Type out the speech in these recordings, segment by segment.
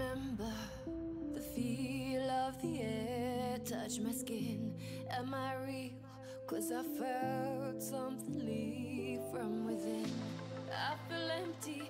remember the feel of the air touch my skin. Am I real? Cause I felt something leave from within. I feel empty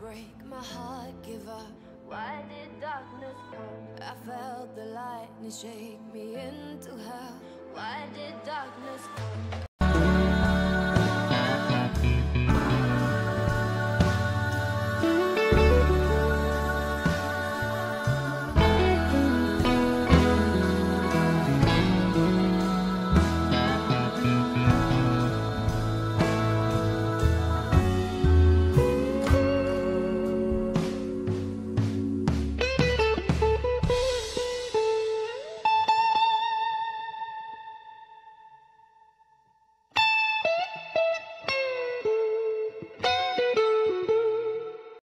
Break, my heart give up. Why did darkness come? I felt the lightning shake me into hell. Why did darkness come?